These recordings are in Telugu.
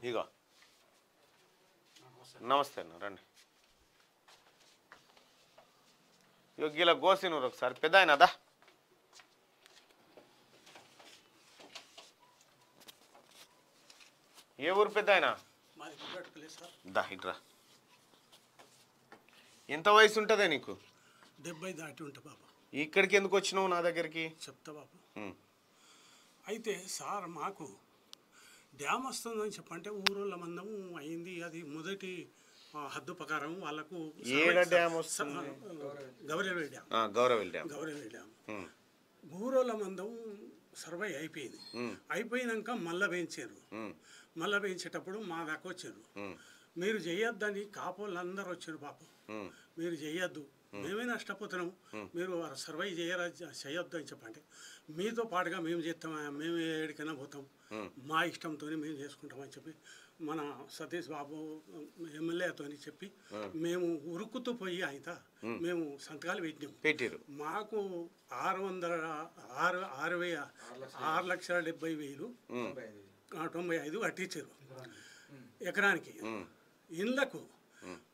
ఇగో. నమస్తే అన్న రండి. ఇగో గీల గోసినూరు ఒకసారి పెద్ద ఆయన దా. ఏ ఊరు పెద్ద ఆయన దా ఇట్రా ఎంత వయసు ఉంటుందే నీకు? డెబ్బై దాటి ఉంటా బాబు. ఇక్కడికి ఎందుకు వచ్చినావు నా దగ్గరికి? చెప్తా బాబు. అయితే సార్ మాకు డ్యామ్ వస్తుందని చెప్పంటే ఊరోళ్ళ మందం అయింది అది మొదటి హద్దు ప్రకారం వాళ్ళకు డ్యామ్ వస్తుంది? గౌరవ డ్యామ్. ఆ, గౌరవ్ డ్యామ్. గౌరవ డ్యామ్. ఊరోళ్ళ మందం సర్వే అయిపోయింది. అయిపోయినాక మళ్ళా వేయించారు. మళ్ళా వేయించేటప్పుడు మా దాకా వచ్చారు. మీరు చేయొద్దని కాపోళ్ళు అందరూ వచ్చారు పాపం మీరు చేయొద్దు మేమే. నష్టపోతున్నాం. మీరు సర్వై చేయరా చేయొద్దు అని చెప్పండి. మీతో పాటుగా మేము చేస్తాం మేము ఎక్కడికైనా పోతాం. మా ఇష్టంతో మేము చేసుకుంటాం అని చెప్పి మన సతీష్ బాబు ఎమ్మెల్యేతో చెప్పి మేము. ఉరుకుతూ పోయి ఆయన మేము. సంతకాలు పెట్టినాం. పెట్టిరు. మాకు ఆరు వందల ఆరు ఆరు వే ఆరు లక్షల డెబ్బై వేలు తొంభై ఐదు కట్టించారు ఎకరానికి. ఇండ్లకు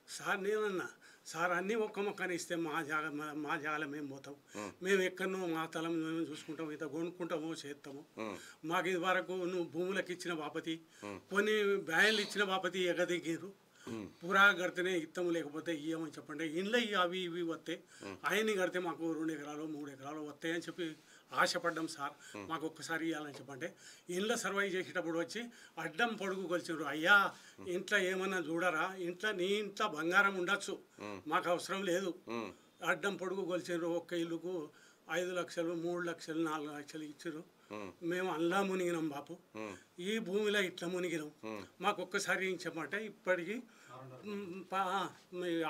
సార్ నేనన్నా సార్ అన్నీ ఒక్క మొక్కని ఇస్తే మా జాగ మా- జాగల మేము పోతాం. మేము ఎక్కడనో మా తలం మేము చూసుకుంటాం ఇంత కొనుక్కుంటామో చేస్తాము. మాకు ఇది వరకు నువ్వు భూములకు ఇచ్చిన బాపతి కొన్ని బ్యాండ్లు ఇచ్చిన బాపతి ఎగదిగిరు పురా కడితేనే ఇస్తాము లేకపోతే ఇయ్యమని చెప్పండి. ఇండ్లు ఇవి అవి ఇవి వస్తాయి ఆయన్ని కడితే మాకు రెండు ఎకరాలు మూడు ఎకరాలు వస్తాయి అని చెప్పి ఆశపడ్డాం సార్. మాకు ఒక్కసారి ఇవ్వాలని చెప్పంటే ఇంట్లో సర్వైవ్ చేసేటప్పుడు వచ్చి అడ్డం పొడుగు కొలిచారు అయ్యా ఇంట్లో ఏమన్నా చూడరా? ఇంట్లో నీ ఇంట్లో బంగారం ఉండొచ్చు. మాకు అవసరం లేదు. అడ్డం పొడుగు కొలిచారు ఒక్క ఇల్లుకు ఐదు లక్షలు మూడు లక్షలు నాలుగు లక్షలు ఇచ్చారు మేము అల్లా మునిగినాం బాపు. ఈ భూమిలో ఇట్లా మునిగినాం. మాకు ఒక్కసారి చెప్పమంటే ఇప్పటికీ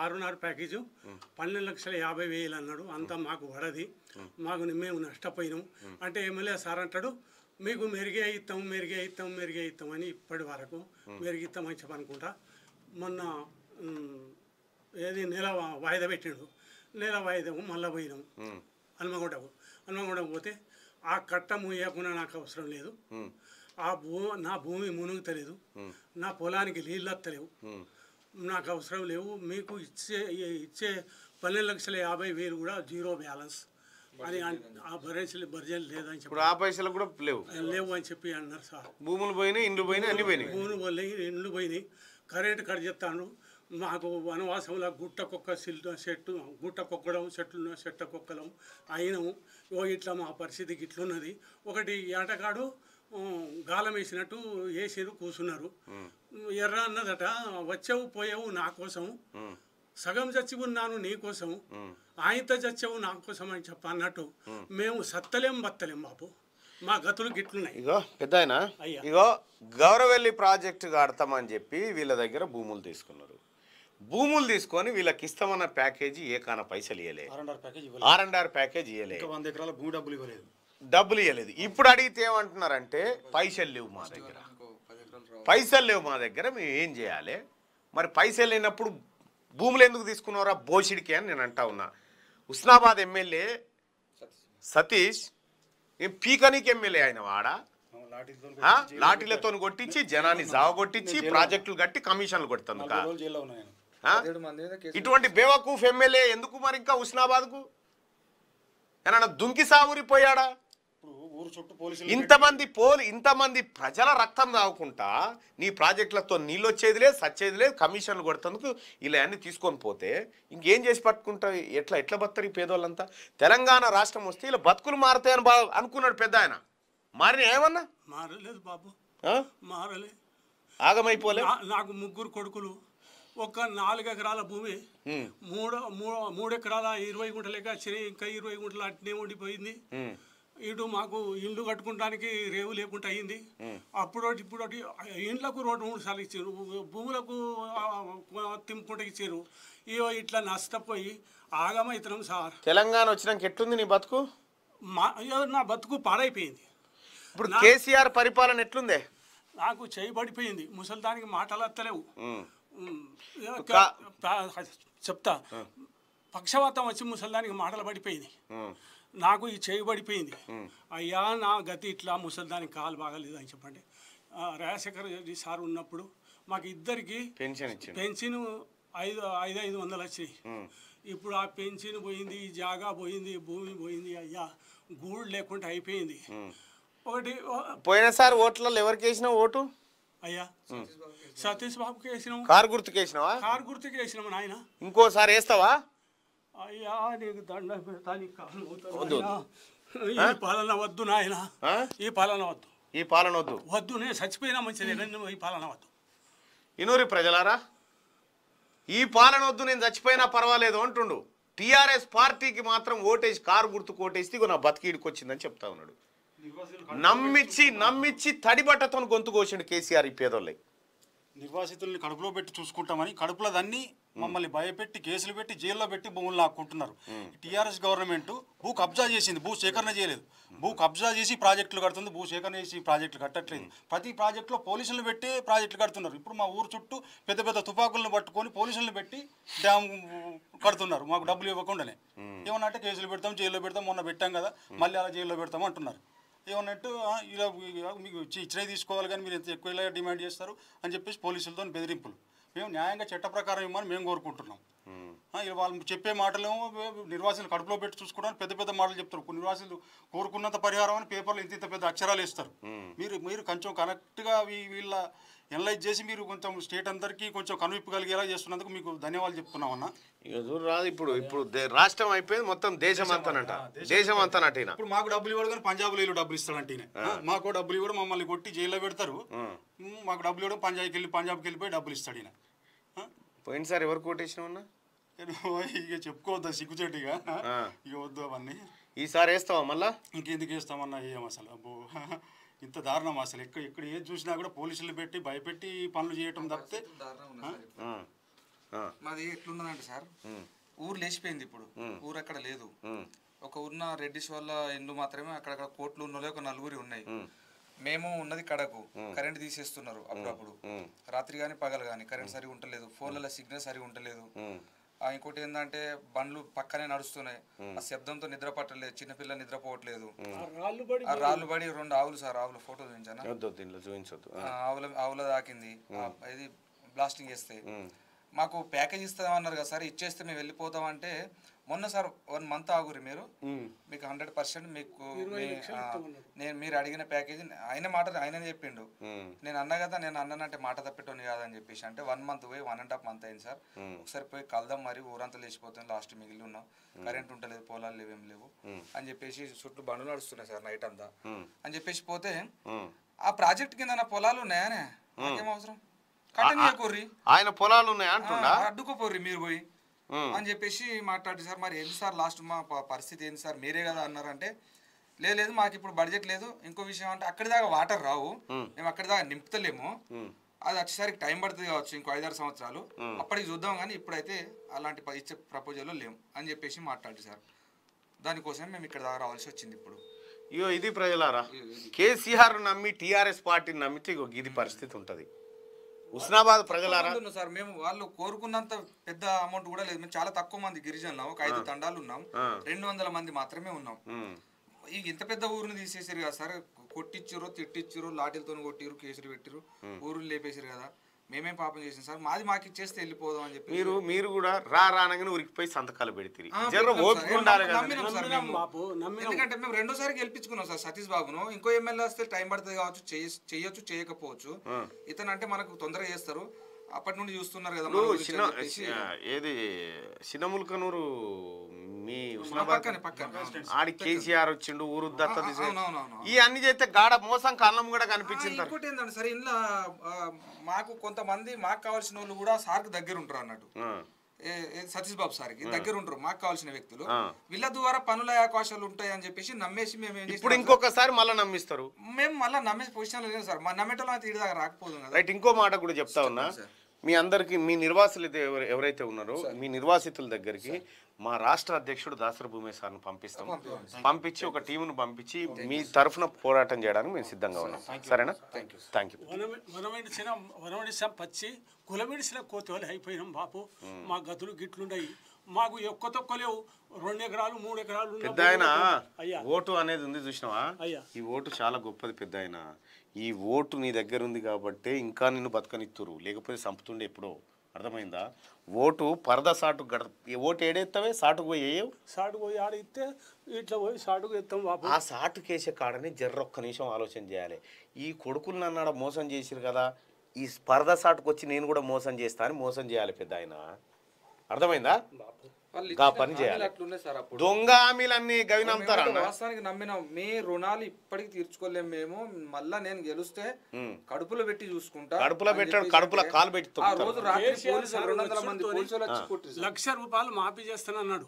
ఆరున్నర ప్యాకేజు. పన్నెండు లక్షల యాభై వేలు అన్నాడు. అంతా మాకు పడది మాకు మేము నష్టపోయినాం. అంటే ఎమ్మెల్యే సార్ అంటాడు మీకు మెరుగే ఇస్తాం మెరుగే ఇస్తాం మెరుగే ఇస్తాం అని ఇప్పటి వరకు మెరుగిస్తామని చెప్పనుకుంటా. మొన్న ఏది నెల వాయిదా పెట్టిండు. నెల వాయిదా మళ్ళీ పోయినాం. ఉమ్, హనుమకొండకు. హనుమకొండకు పోతే ఆ కట్ట మూయకుండా నాకు అవసరం లేదు. ఆ భూ నా భూమి మునుగుతలేదు. నా పొలానికి నీళ్ళు వస్తలేవు. నాకు అవసరం లేవు. మీకు ఇచ్చే ఇచ్చే పన్నెండు లక్షల యాభై వేలు కూడా జీరో బ్యాలెన్స్. అని ఆ భరించలే బర్జన్ లేదని చెప్పి ఇప్పుడు ఆ పైసలు కూడా లేవు. లేవు అని చెప్పి అన్నారు సార్. భూములు పోయినాయి ఇండ్లు పోయినాయి అన్ని పోయినాయి. భూములు పోయి ఇండ్లు పోయినాయి. కరెంట్ కట్ చేస్తాను. మాకు వనవాసంలో గుట్టకొక్క సిల్ చెట్టు గుట్టకొక్కడం చెట్లు చెట్ట కొక్కడం అయినము. ఓ ఇట్లా మా పరిస్థితికి ఇట్లున్నది. ఒకటి ఏటకాడు గాలం వేసినట్టు వేసిరు కూర్చున్నారు ఎర్ర అన్నదట వచ్చావు పోయావు నా కోసం సగం చచ్చి ఉన్నాను నీ కోసం ఆయనతో చచ్చావు నా కోసం అని చెప్ప అన్నట్టు మేము సత్తలేం బత్తలేం బాబు. మా గతులు గిట్లున్నాయి. ఇగో పెద్ద ఆయన. ఇగో గౌరవెల్లి ప్రాజెక్టు కడతామని చెప్పి వీళ్ళ దగ్గర భూములు తీసుకున్నారు. భూములు తీసుకొని వీళ్ళకి ఇస్తామన్న ప్యాకేజీ ఏ కాన పైసలు ఇవ్వలే ఆర్ఎండ్ఆర్ ప్యాకేజ్ ఇవ్వలేదు. ఆర్ అండ్ ఆర్ ప్యాకేజ్ ఇవ్వలే ఇంకా వంద ఎకరాల భూమి డబ్బులు ఇవ్వలేదు. డబ్బులు ఇవ్వలేదు ఇప్పుడు అడిగితే ఏమంటున్నారంటే పైసలు లేవు మా దగ్గర. పైసలు లేవు మా దగ్గర మేము ఏం చేయాలి? మరి పైసలు లేనప్పుడు భూములు ఎందుకు తీసుకున్నారా బోషిడికి అని నేను అంటా ఉన్నా. హుస్నాబాద్ ఎమ్మెల్యే సతీష్ నేను పీకనీకి ఎమ్మెల్యే ఆయన వాడ? లాఠీలతో కొట్టించి జనాన్ని జావగొట్టించి ప్రాజెక్టులు కట్టి కమిషన్లు కొడుతుంది ఇటువంటి బేవకూఫ్ ఎమ్మెల్యే ఎందుకు మరి ఇంకా హుస్నాబాద్కు ఏమన్నా దుంకి సాగురిపోయాడా ఇప్పుడు ఊరు చుట్టూ పోలీసులు ఇంతమంది పోలు ఇంతమంది ప్రజల రక్తం తాగుకుంటా నీ ప్రాజెక్టులతో నీళ్ళు వచ్చేది లేదు సచ్చేది లేదు కమిషన్లు కొడుతందుకు ఇలా అన్ని తీసుకొని పోతే ఇంకేం చేసి పట్టుకుంటా ఎట్లా ఎట్లా బతారు ఈ పేదోళ్ళంతా? తెలంగాణ రాష్ట్రం వస్తే ఇలా బతుకులు మారుతాయని బా అనుకున్నాడు పెద్ద ఆయన. మారిన ఏమన్నా? మారలేదు బాబు? మారలే. ఆగమైపోలే? నాకు ముగ్గురు కొడుకులు. ఒక నాలుగు ఎకరాల భూమి మూడు మూడు ఎకరాల ఇరవై గుంటలేక చిన్న ఇంకా ఇరవై గుంటలు అట్నే ఉండిపోయింది. ఇటు మాకు ఇల్లు కట్టుకోవడానికి రేవు లేకుండా అయింది అప్పుడు ఇప్పుడు ఇండ్లకు రెండు మూడు సార్లు ఇచ్చారు. భూములకు తింపుకుంటూ ఇచ్చారు. ఇయో ఇట్లా నష్టపోయి ఆగమవుతున్నాం సార్. తెలంగాణ వచ్చినాక ఎట్లుంది నీ బతుకు? మా నా బతుకు పాడైపోయింది. ఇప్పుడు కేసీఆర్ పరిపాలన ఎట్లుందే? నాకు చేయబడిపోయింది. ముసలిదానికి మాటలు ప- చెప్తా. పక్షవాతం వచ్చి ముసలిదానికి మాటలు పడిపోయింది. నాకు ఈ చేయి పడిపోయింది. అయ్యా నా గతి ఇట్లా ముసలిదానికి కాలు బాగలేదు అని చెప్పండి. రాజశేఖర రెడ్డి సార్ ఉన్నప్పుడు మాకు ఇద్దరికి పెన్షన్ పెన్షన్ ఐదు ఐదు ఐదు వందలు వచ్చినాయి. ఇప్పుడు ఆ పెన్షన్ పోయింది జాగా పోయింది భూమి పోయింది అయ్యా గూడు లేకుండా అయిపోయింది. ఒకటి పోయినసారి ఓట్లలో ఎవరికి వేసినావు ఓటు? అయ్యా సతీష్ బాబుకి వేసినాం. కారు గుర్తుకు వేసినావా? కారు గుర్తుకి వేసినాం నాయన. ఇంకోసారి వేస్తావా? అయ్యా నీకు దండ. ఈ పాలన వద్దు నాయన? ఈ పాలన వద్దు. ఈ పాలన వద్దు. వద్దు నేను చచ్చిపోయినా మంచిది కానీ నువ్వు ఈ పాలన వద్దు. ఇనూరి ప్రజలారా ఈ పాలన వద్దు నేను చచ్చిపోయినా పర్వాలేదు అంటుండు. టీఆర్ఎస్ పార్టీకి మాత్రం ఓటేసి కారు గుర్తుకు ఓటేసి ఇగో నా బతికీడికి వచ్చిందని చెప్తా ఉన్నాడు. నమ్మిచ్చి నమ్మిచ్చి తడిబట్టతో గొంతు కోసిండు కేసీఆర్ ఈ పేదోళ్ళకి నిర్వాసితుల్ని కడుపులో పెట్టి చూసుకుంటామని కడుపులో దాన్ని మమ్మల్ని భయపెట్టి కేసులు పెట్టి జైల్లో పెట్టి భూములు లాక్కుంటున్నారు. టీఆర్ఎస్ గవర్నమెంట్ భూ కబ్జా చేసింది భూ సేకరణ చేయలేదు. భూ కబ్జా చేసి ప్రాజెక్టులు కడుతుంది భూ సేకరణ చేసి ప్రాజెక్టులు కట్టట్లేదు. ప్రతి ప్రాజెక్టులో పోలీసులు పెట్టి ప్రాజెక్టులు కడుతున్నారు. ఇప్పుడు మా ఊరు చుట్టూ పెద్ద పెద్ద తుపాకులను పట్టుకొని పోలీసులను పెట్టి డ్యామ్ కడుతున్నారు. మాకు డబ్బులు ఇవ్వకుండానే. ఏమన్నా అంటే కేసులు పెడతాం జైల్లో పెడతాం మొన్న పెట్టాం కదా మళ్ళీ అలా జైల్లో పెడతాం అంటున్నారు. ఏమన్నట్టు ఇలా మీకు ఇచ్చినవి తీసుకోవాలి కానీ మీరు ఎంత ఎక్కువ ఇలా డిమాండ్ చేస్తారు అని చెప్పేసి పోలీసులతో బెదిరింపులు. మేము న్యాయంగా చట్ట ప్రకారం ఇవ్వమని మేము కోరుకుంటున్నాం. వాళ్ళు చెప్పే మాటలేమో నిర్వాసులు కడుపులో పెట్టి చూసుకోవడానికి పెద్ద పెద్ద మాటలు చెప్తారు. కొన్ని నిర్వాసులు కోరుకున్నంత పరిహారం అని పేపర్లో ఇంత ఇంత పెద్ద అక్షరాలు వేస్తారు. మీరు మీరు కొంచెం కరెక్ట్గా వీళ్ళ ఎనలైజ్ చేసి మీరు కొంచెం స్టేట్ అందరికీ కొంచెం కనువిప్పగలిగేలా చేస్తున్నందుకు మీకు ధన్యవాదాలు చెప్తున్నామన్నా ఇక చూడు రాదు ఇప్పుడు ఇప్పుడు రాష్ట్రం అయిపోయింది మొత్తం దేశం అంతానంట. దేశం అంతానట. ఇప్పుడు మాకు డబ్బులు ఇవ్వడు కానీ పంజాబ్లో వీళ్ళు డబ్బులు ఇస్తాడంటే మాకు డబ్బులు ఇవ్వడం మమ్మల్ని కొట్టి జైల్లో పెడతారు. మాకు డబ్బులు ఇవ్వడం పంజాబ్కి వెళ్ళి పంజాబ్కి వెళ్ళిపోయి డబ్బులు ఇస్తాడు ఈయన. పోయినసారి ఎవరు కోటేసినావు నేను ఇక చెప్పుకోవద్దా సిగ్గుచేటిగా ఆ. ఇక వద్దు అవన్నీ. ఈసారి వేస్తావా మళ్ళా? ఇంకెందుకు వేస్తామన్నా ఏం అసలు? అబ్బో. ఇంత దారుణం అసలు. ఎక్కడ ఎక్కడ ఏది చూసినా కూడా పోలీసులు పెట్టి భయపెట్టి పనులు చేయటం తప్పితే మాది ఎట్లున్నదంటే సార్ ఊరు లేచిపోయింది ఇప్పుడు. ఊరు అక్కడ లేదు. ఒక ఉన్న రెడ్డిస్ వల్ల ఇండ్లు మాత్రమే అక్కడక్కడ కోట్లు ఉన్నోళ్ళే ఒక నలుగురి ఉన్నాయి. మేము ఉన్నది కడకు కరెంట్ తీసేస్తున్నారు అప్పుడప్పుడు. రాత్రి కానీ పగలు కానీ కరెంట్ సరిగా ఉండలేదు ఫోన్లలో సిగ్నల్ సరిగా ఉండలేదు. ఆ, ఇంకోటి ఏంటంటే బండ్లు పక్కనే నడుస్తున్నాయి. ఆ శబ్దంతో నిద్ర పట్టలేదు చిన్నపిల్ల నిద్రపోవట్లేదు. ఆ రాళ్ళు పడి రెండు ఆవులు సార్ ఆవుల ఫోటో చూపించానా? ఆవుల ఆవుల దాకింది. ఇది బ్లాస్టింగ్ చేస్తే. మాకు ప్యాకేజ్ ఇస్తామన్నారు కదా సార్ ఇచ్చేస్తే మేము వెళ్ళిపోతాం అంటే మొన్న సార్ వన్ మంత్ ఆగురి మీరు. మీకు హండ్రెడ్ పర్సెంట్ మీకు నేను మీరు అడిగిన ప్యాకేజీ ఆయన మాట ఆయననే చెప్పిండు. నేను అన్నా కదా నేను అన్నానంటే మాట తప్పేటోని కాదని చెప్పేసి అంటే వన్ మంత్ పోయి వన్ అండ్ హాఫ్ మంత్ అయింది సార్. ఒకసారి పోయి కలదాం మరి ఊరంతా లేచిపోతుంది లాస్ట్ మిగిలి ఉన్నాం. కరెంట్ ఉంటలేదు పొలాలు లేవేం లేవు. అని చెప్పేసి చుట్టూ బండ్లు నడుస్తున్నాయి సార్ నైట్ అంతా. అని చెప్పేసి పోతే ఆ ప్రాజెక్ట్ కింద నా పొలాలు ఉన్నాయానే? అవసరం? కట్టనీయకూర్రి ఆయన పొలాలు ఉన్నాయి అడ్డుకోపోర్రి మీరు పోయి. అని చెప్పేసి మాట్లాడి సార్ మరి ఏంది సార్ లాస్ట్ మా పరిస్థితి ఏంది సార్? మీరే కదా అన్నారంటే లేదు లేదు మాకు ఇప్పుడు బడ్జెట్ లేదు. ఇంకో విషయం అంటే అక్కడి దాకా వాటర్ రావు. మేము అక్కడి దాకా నింపుతలేము. అది వచ్చేసరికి టైం పడుతుంది కావచ్చు ఇంకో ఐదారు సంవత్సరాలు. అప్పటికి చూద్దాం కానీ ఇప్పుడైతే అలాంటి ఇచ్చే ప్రపోజల్ లేము అని చెప్పేసి మాట్లాడి సార్. దానికోసం మేము ఇక్కడ దాకా రావాల్సి వచ్చింది ఇప్పుడు. ఇగో ఇది ప్రజలారా కేసీఆర్ నమ్మి టీఆర్ఎస్ పార్టీని నమ్మితే ఇగో ఇది పరిస్థితి ఉంటది. హుస్నాబాద్ ప్రజలారా? సార్. మేము వాళ్ళు కోరుకున్నంత పెద్ద అమౌంట్ కూడా లేదు. మేము చాలా తక్కువ మంది గిరిజనులు ఒక ఐదు తండాలు ఉన్నాం. రెండు వందల మంది మాత్రమే ఉన్నాం. ఈ ఇంత పెద్ద ఊరిని తీసేసారు కదా సార్. కొట్టిచ్చిర్రు తిట్టిచ్చిర్రు లాఠీలతో కొట్టిరు కేసులు పెట్టిరు ఊరుని లేపేసారు కదా. మేమేం పాపం చేసాం సార్? మాది మాకు ఇచ్చేస్తే వెళ్ళిపోదాం అని చెప్పి మీరు మీరు కూడా రా రానగానే ఉరికిపోయి సంతకాలు పెడితే ఎందుకంటే మేము రెండోసారి గెలిపించుకున్నాం సార్ సతీష్ బాబును. ఇంకో ఎమ్మెల్యే వస్తే టైం పడుతుంది కావచ్చు చేయ- చేయొచ్చు చేయకపోవచ్చు. ఇతను అంటే మనకు తొందరగా చేస్తారు. అప్పటి నుండి చూస్తున్నారు కదా చిన్న ఏది? చిన్నముల్కనూరు మీ. ఆడి కేసీఆర్ వచ్చిండు ఊరు దత్త. ఈ అన్ని చేస్తే గాడ మోసం కళ్ళం కూడా కనిపించింది ఇంకోటి ఏంటంటే సరే ఇంట్లో మాకు కొంతమంది మాకు కావాల్సిన వాళ్ళు కూడా సార్కి దగ్గర ఉంటారు అన్నట్టు. సతీష్ బాబు సార్కి. దగ్గర ఉంటారు మాకు కావాల్సిన వ్యక్తులు. వీళ్ళ ద్వారా పనుల అవకాశాలు ఉంటాయి అని చెప్పేసి నమ్మేసి మేము ఏం ఇప్పుడు ఇంకొకసారి మళ్ళీ నమ్మిస్తారు? మేము మళ్ళీ నమ్మే పొజిషన్లో లేదు సార్. మా నమ్మేటోళ్ళు అయితే ఇడి దాకా రాకపోదు కదా. రైట్ ఇంకో మాట కూడా చెప్తా ఉన్నా. మీ అందరికి మీ నిర్వాసులు అయితే ఎవరు- ఎవరైతే ఉన్నారో మీ నిర్వాసితుల దగ్గరికి మా రాష్ట్ర అధ్యక్షుడు దాసర భూమేశ్ సార్ను పంపిస్తాం. పంపించి ఒక టీమును పంపించి మీ తరఫున పోరాటం చేయడానికి మేము సిద్ధంగా ఉన్నాం. సరేనా? థ్యాంక్ యూ వనమి- వనమిడిసిన వనమిడిసిన పచ్చి కులమిడిసిన కోతోలు అయిపోయినాం బాపు. మా గతులు గిట్లుండయి. మాకు ఎక్కువ తక్కువ లేవు. రెండు ఎకరాలు మూడు ఎకరాలు ఉన్న పెద్ద ఆయన అయ్యా. ఓటు అనేది ఉంది చూసినావా. ఈ ఓటు చాలా గొప్పది పెద్ద ఆయన ఈ ఓటు నీ దగ్గర ఉంది కాబట్టి ఇంకా నిన్ను బతకనిత్తురు. లేకపోతే చంపుతుండే ఎప్పుడో. అర్థమైందా? ఓటు పరద సాటు గడ ఓటు ఏడెత్తావే? సాటుకు పోయి వేయవు సాటుకు పోయి ఆడిస్తే ఇట్లా పోయి సాటుకు ఎత్తాం బాబు ఆ సాటు కేసే కాడని జర్ర ఒక్క నిమిషం ఆలోచన చేయాలి. ఈ కొడుకులు నన్నాడ మోసం చేసిరు కదా ఈ పరద సాటుకు వచ్చి నేను కూడా మోసం చేస్తా అని మోసం చేయాలి పెద్ద ఆయన అర్థమైందా పని చేయాలి. దొంగ హామీలన్నీ గవి నమ్ముతారా మేమైతే వాస్తవానికి నమ్మినాం. మీ రుణాలు ఇప్పటికి తీర్చుకోలేము మేము. మళ్ళా నేను గెలిస్తే కడుపులో పెట్టి చూసుకుంటా కడుపులో పెట్టాడు, కడుపులో కాలు పెట్టి ఆ తొక్కుతారు. రోజు రాత్రి కేసీఆర్ పోలీసులు సార్ రెండు వందల మంది వచ్చి పోలీసులు వచ్చి కొట్టిరు సార్. లక్ష రూపాయలు మాఫీ చేస్తానన్నాడు.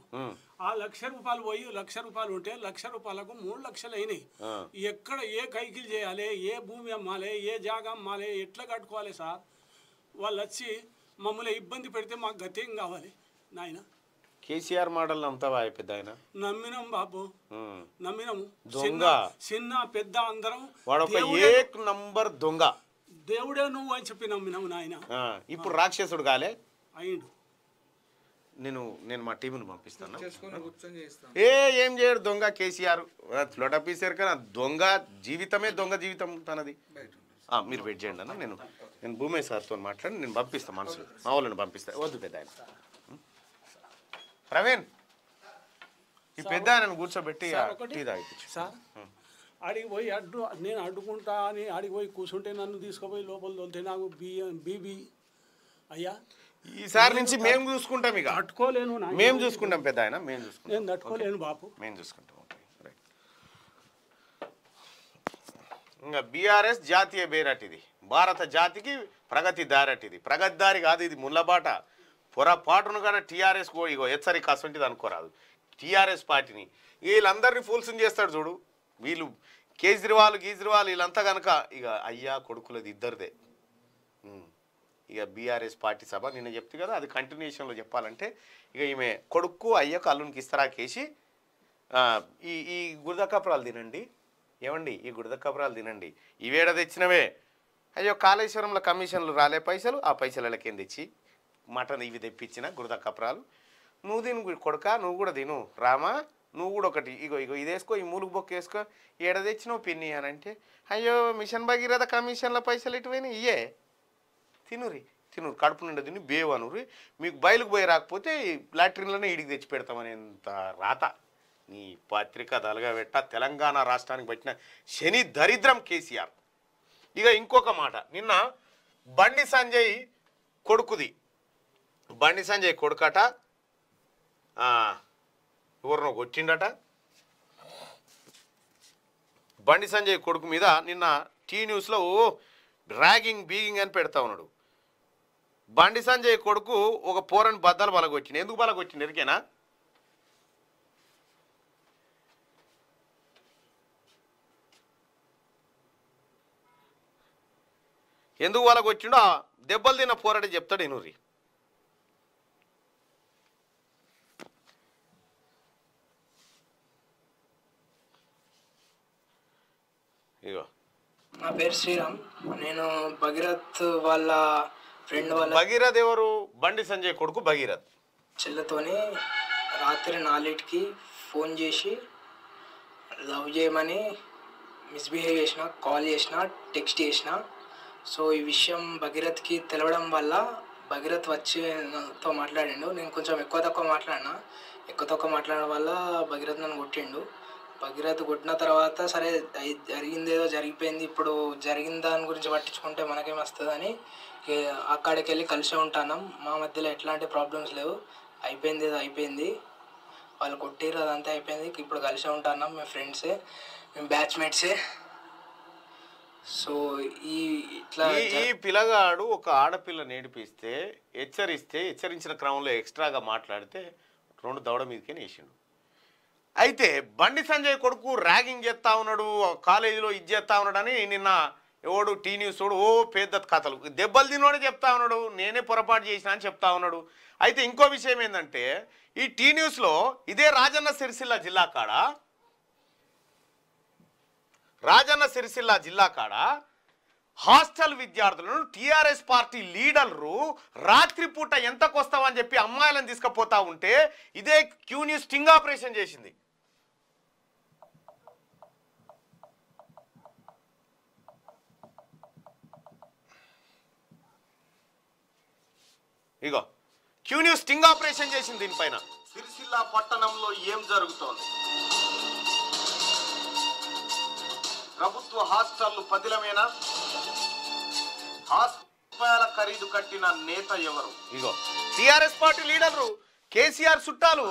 ఆ లక్ష రూపాయలు పోయి లక్ష రూపాయలు ఉంటే లక్ష రూపాయలకు మూడు లక్షలు అయినాయి. ఎక్కడ ఏ కైకిలు చేయాలి ఏ భూమి అమ్మాలి ఏ జాగా అమ్మాలి ఎట్లా కట్టుకోవాలి సార్? వాళ్ళు వచ్చి మమ్మల్ని ఇబ్బంది పెడితే మాకు గతేం కావాలి నాయన? కేసీఆర్ మోడల్ నమ్ముతావా పెద్ద ఆయన? నమ్మినాం బాబు. ఉమ్. నమ్మినాము దొంగ. చిన్న- పెద్ద అందరం వాడొక దేవుడే- ఏక్ నంబర్ దొంగ. దేవుడే నువ్వు అని చెప్పి నమ్మినాము నాయన. ఆ, ఇప్పుడు రాక్షసుడు కాలే. అయిండు నేను నేను మా టీంను పంపిస్తాను. ఏ ఏం చేయడు దొంగ కేసీఆర్. లొటపీసారు కానీ ఆ దొంగ జీవితమే దొంగ జీవితం తనది. మీరు వెయిట్ చేయండి అన్న. నేను నేను భూమే సార్తో మాట్లాడి నేను పంపిస్తాను మనసు మా వాళ్ళని పంపిస్తాను వద్దు పెద్ద ఆయన? ప్రవీణ్ ఈ పెద్ద ఆయనను కూర్చోబెట్టి? టీ తాగిపించు సార్ ఆడికి పోయి అడ్డు నేను అడ్డుకుంటా అని ఆడికి పోయి కూర్చుంటే నన్ను తీసుకుపోయి లోపల తోలితే నాకు బియ్యం బీబీ అయ్యా. ఈసారి నుంచి మేము చూసుకుంటాం ఇక. తట్టుకోలేను నా మేము చూసుకుంటాం పెద్ద ఆయన మేము చూసుకుంటాం. నేను తట్టుకోలేను బాపు. మేము చూసుకుంటాం ఇంకా బీఆర్ఎస్ జాతీయ బేరటిది. భారత జాతికి ప్రగతి దారటిది. ప్రగతి దారి కాదు ఇది ముళ్ళబాట. పొరపాటును కూడా టీఆర్ఎస్ ఇగో హెచ్చరిక అసంటిది అనుకోరాదు. టీఆర్ఎస్ పార్టీని. వీళ్ళందరినీ ఫూల్స్ని చేస్తాడు చూడు. వీళ్ళు కేజ్రీవాల్ గీజ్రీవాల్ వీళ్ళంతా కనుక ఇక అయ్యా కొడుకులది ఇద్దరిదే. ఇక బీఆర్ఎస్ పార్టీ సభ నిన్న చెప్తే కదా అది కంటిన్యూషన్లో చెప్పాలంటే ఇక ఈమె కొడుకు అయ్యకు అల్లునికి ఇస్తారాకేసి ఈ ఈ గురదకపరాలు తినండి. ఏమండి? ఈ గురదకపరాలు తినండి. ఇవేడ తెచ్చినవే. అయ్యో కాళేశ్వరంలో కమిషన్లు రాలే పైసలు ఆ పైసలకేం తెచ్చి? మటన్ ఇవి తెప్పించిన గురదకపరాలు నువ్వు తిను గు- కొడుకా నువ్వు కూడా తిను. రామా నువ్వు కూడా ఒకటి. ఇగో ఇగో ఇది వేసుకో ఈ మూలుగు బొక్క వేసుకో. ఏడ తెచ్చినావు పిన్ని అని అంటే అయ్యో మిషన్ భగీరథ కమిషన్ల పైసలు ఇటువైనా ఇయ్యే. తినురి తినురు కడుపు నిండా తిని బేవు అనురి మీకు బయలుకు పోయి రాకపోతే లాట్రిన్లోనే ఇడికి తెచ్చి పెడతామనేంత రాత. నీ పత్రిక దలగబెట్ట పెట్ట తెలంగాణ రాష్ట్రానికి పట్టిన శని దరిద్రం కేసీఆర్. ఇక ఇంకొక మాట. నిన్న బండి సంజయ్ కొడుకుది. బండి సంజయ్ కొడుకట. ఎవరినో కొట్టిండట. బండి సంజయ్ కొడుకు మీద నిన్న టీ న్యూస్లో ఓ ర్యాగింగ్ బీగింగ్ అని పెడతా ఉన్నాడు. బండి సంజయ్ కొడుకు ఒక పోరని బద్దలు బలగొచ్చింది ఎందుకు బలగొచ్చింది ఎరికేనా? ఎందుకు వాళ్ళకు వచ్చిండో దెబ్బలు తిన్న పోరాడి చెప్తాడు ఇనూరి ఇగో. నా పేరు శ్రీరామ్. నేను భగీరథ్ వాళ్ళ ఫ్రెండ్ వాళ్ళ భగీరథ్ ఎవరు? బండి సంజయ్ కొడుకు భగీరథ్. చెల్లెతోని రాత్రి నాలుగిటికి ఫోన్ చేసి లవ్ చేయమని మిస్బిహేవ్ చేసిన కాల్ చేసిన టెక్స్ట్ చేసిన. సో ఈ విషయం భగీరథ్కి తెలవడం వల్ల భగీరథ్ వచ్చి నాతో మాట్లాడిండు. నేను కొంచెం ఎక్కువ తక్కువ మాట్లాడినా. ఎక్కువ తక్కువ మాట్లాడడం వల్ల భగీరథ్ నన్ను కొట్టిండు. భగీరథ్ కొట్టిన తర్వాత సరే జరిగింది ఏదో జరిగిపోయింది. ఇప్పుడు జరిగిన దాని గురించి పట్టించుకుంటే మనకేం వస్తుందని అక్కడికి వెళ్ళి కలిసే ఉంటాను. మా మధ్యలో ఎట్లాంటి ప్రాబ్లమ్స్ లేవు. అయిపోయింది ఏదో అయిపోయింది. వాళ్ళు కొట్టిర్రు అదంతా అయిపోయింది. ఇప్పుడు కలిసే ఉంటున్నాం మేము ఫ్రెండ్సే మేము బ్యాచ్మేట్సే సో ఈ ఇట్లా ఈ పిల్లగాడు ఒక ఆడపిల్ల నేడిపిస్తే హెచ్చరిస్తే హెచ్చరించిన క్రమంలో ఎక్స్ట్రాగా మాట్లాడితే రెండు దవడ మీదకే వేసిండు అయితే బండి సంజయ్ కొడుకు ర్యాగింగ్ చేస్తా ఉన్నాడు కాలేజీలో ఇది చేస్తా ఉన్నాడని నిన్న ఎవడు టీ న్యూస్ ఓడు ఓ పెద్ద కథలు. దెబ్బలు తినోడే చెప్తా ఉన్నాడు నేనే పొరపాటు చేసిన అని చెప్తా ఉన్నాడు. అయితే ఇంకో విషయం ఏంటంటే ఈ టీ న్యూస్లో ఇదే రాజన్న సిరిసిల్ల జిల్లా కాడ? రాజన్న సిరిసిల్ల జిల్లా కాడ? హాస్టల్ విద్యార్థులను టీఆర్ఎస్ పార్టీ లీడర్లు రాత్రిపూట ఎంతకొస్తావని చెప్పి అమ్మాయిలను తీసుకుపోతా ఉంటే ఇదే క్యూ న్యూస్ స్టింగ్ ఆపరేషన్ చేసింది. ఇగో క్యూ న్యూస్ స్టింగ్ ఆపరేషన్ చేసింది దీనిపైన. సిరిసిల్ల పట్టణంలో ఏం జరుగుతోంది? ప్రభుత్వ హాస్టల్ పదిలమేనా? రూపాయల ఖరీదు కట్టిన నేత ఎవరు? ఇగో టిఆర్ఎస్ పార్టీ లీడర్లు కేసీఆర్ చుట్టాలు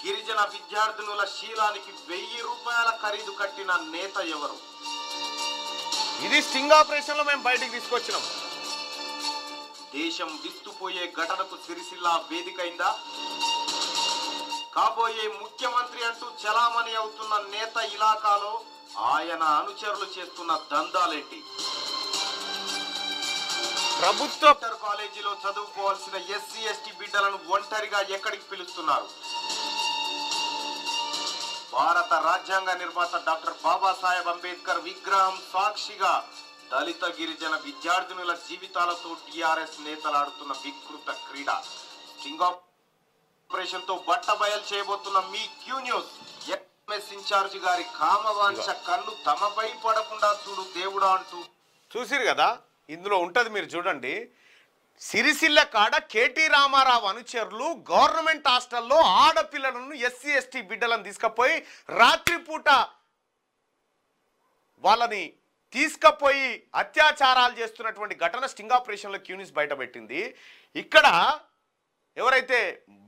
గిరిజన విద్యార్థినుల శీలానికి వెయ్యి రూపాయల ఖరీదు కట్టిన నేత ఎవరు? ఇది స్టింగ్ ఆపరేషన్లో మేము బయటికి తీసుకొచ్చినాం. దేశం విస్తుపోయే ఘటనకు సిరిసిల్ల వేదికైందా? కాబోయే ముఖ్యమంత్రి అంటూ చలామణి అవుతున్న నేత ఇలాకాలో ఆయన అనుచరులు చేస్తున్న దందాలేంటి? ప్రభుత్వ కాలేజీలో చదువుకోవాల్సిన ఎస్సీ ఎస్టీ బిడ్డలను ఒంటరిగా ఎక్కడికి పిలుస్తున్నారు? భారత రాజ్యాంగ నిర్మాత డాక్టర్ బాబాసాహెబ్ అంబేద్కర్ విగ్రహం సాక్షిగా దళిత గిరిజన విద్యార్థినుల జీవితాలతో టిఆర్ఎస్ నేతలాడుతున్న వికృత క్రీడ. స్టింగ్ ఆపరేషన్తో బట్ట బయలు చేయబోతున్న మీ Q news. MS in charge గారి కామవాంఛ కన్ను తమపై పడకుండా చూడు దేవుడా అంటూ. చూసిరు కదా? ఇందులో ఉంటది మీరు చూడండి. సిరిసిల్ల కాడ కేటీ రామారావు అనుచరులు గవర్నమెంట్ హాస్టల్లో ఆడపిల్లలను ఎస్సీ ఎస్టీ బిడ్డలను తీసుకుపోయి రాత్రిపూట వాళ్ళని తీసుకుపోయి అత్యాచారాలు చేస్తున్నటువంటి ఘటన స్టింగ్ ఆపరేషన్లో క్యూనిస్ బయటపెట్టింది. ఇక్కడ ఎవరైతే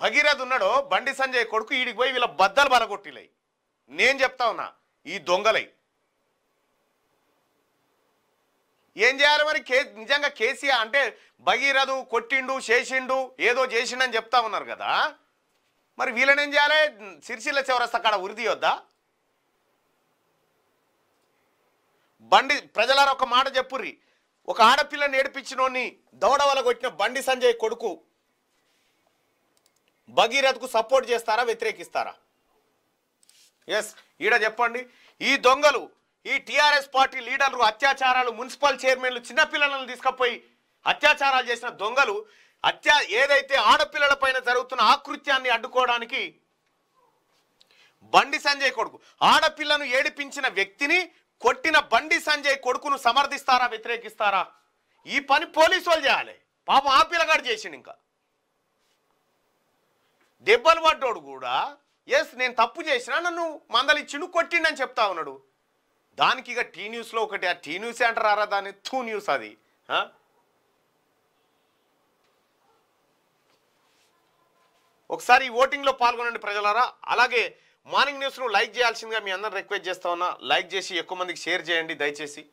భగీరథ్ ఉన్నాడో బండి సంజయ్ కొడుకు ఈడికి పోయి వీళ్ళ బద్దలు బలగొట్టిలై నేను చెప్తా ఉన్నా ఈ దొంగలై. ఏం చేయాలి మరి? కే నిజంగా కేసీఆర్ అంటే భగీరథు కొట్టిండు చేసిండు ఏదో చేసిండని చెప్తా ఉన్నారు కదా. మరి వీళ్ళని ఏం చేయాలి? సిరిసిల్ల చివరస్త కాడ ఉరిది వద్దా? బండి ప్రజలారా ఒక మాట చెప్పుర్రి. ఒక ఆడపిల్లని ఏడిపించినోని దౌడవల కొట్టిన బండి సంజయ్ కొడుకు భగీరథ్కు సపోర్ట్ చేస్తారా వ్యతిరేకిస్తారా? ఎస్ ఈడ చెప్పండి. ఈ దొంగలు ఈ టీఆర్ఎస్ పార్టీ లీడర్లు అత్యాచారాలు మున్సిపల్ చైర్మన్లు చిన్నపిల్లలను తీసుకుపోయి అత్యాచారాలు చేసిన దొంగలు అత్యా ఏదైతే ఆడపిల్లల పైన జరుగుతున్న ఆకృత్యాన్ని అడ్డుకోవడానికి బండి సంజయ్ కొడుకు ఆడపిల్లను ఏడిపించిన వ్యక్తిని కొట్టిన బండి సంజయ్ కొడుకును సమర్థిస్తారా వ్యతిరేకిస్తారా? ఈ పని పోలీసు వాళ్ళు చేయాలి. పాపం ఆ పిల్లగాడు చేసిండు ఇంకా. దెబ్బలు పడ్డోడు కూడా ఎస్ నేను తప్పు చేసినా నన్ను మందలిచ్చిండు కొట్టిండని చెప్తా ఉన్నాడు. దానికి ఇక టీ న్యూస్లో ఒకటి ఆ టీ న్యూస్ అంటారా దాన్ని? టూ న్యూస్ అది. ఒకసారి ఈ ఓటింగ్లో పాల్గొనండి ప్రజలారా. అలాగే మార్నింగ్ న్యూస్ను లైక్ చేయాల్సిందిగా మీ అందరిని రిక్వెస్ట్ చేస్తా ఉన్నా. లైక్ చేసి ఎక్కువ మందికి షేర్ చేయండి దయచేసి.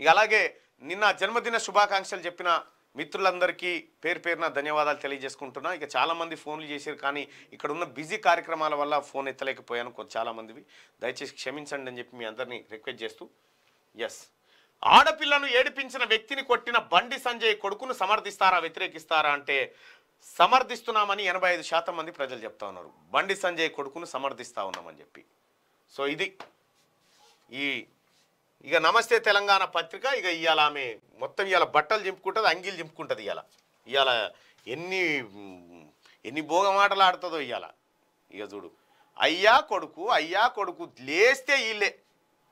ఇక అలాగే నిన్న జన్మదిన శుభాకాంక్షలు చెప్పిన మిత్రులందరికీ పేరు పేరున ధన్యవాదాలు తెలియజేసుకుంటున్నా. ఇక చాలామంది ఫోన్లు చేశారు కానీ ఇక్కడ ఉన్న బిజీ కార్యక్రమాల వల్ల ఫోన్ ఎత్తలేకపోయాను కొంత చాలామందివి. దయచేసి క్షమించండి అని చెప్పి మీ అందరినీ రిక్వెస్ట్ చేస్తూ ఎస్ ఆడపిల్లను ఏడిపించిన వ్యక్తిని కొట్టిన బండి సంజయ్ కొడుకును సమర్థిస్తారా వ్యతిరేకిస్తారా అంటే సమర్థిస్తున్నామని ఎనభై ఐదు శాతం మంది ప్రజలు చెప్తా ఉన్నారు. బండి సంజయ్ కొడుకును సమర్థిస్తా ఉన్నామని చెప్పి. సో ఇది ఈ ఇక నమస్తే తెలంగాణ పత్రిక ఇక ఇవాళ ఆమె మొత్తం ఇవాళ బట్టలు చింపుకుంటుంది అంగీలు చింపుకుంటుంది ఇవాళ ఇవాళ ఎన్ని ఎన్ని భోగమాటలు ఆడుతుందో ఇవాళ ఇక చూడు అయ్యా కొడుకు అయ్యా కొడుకు లేస్తే వీళ్ళే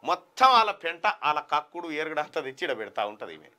మొత్తం వాళ్ళ పెంట వాళ్ళ కక్కుడు ఎరగడంతా తెచ్చిడ పెడతా ఉంటుంది ఈమె.